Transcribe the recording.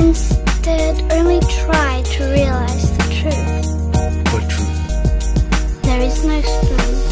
Instead, only try to realize the truth. What truth? There is no stone.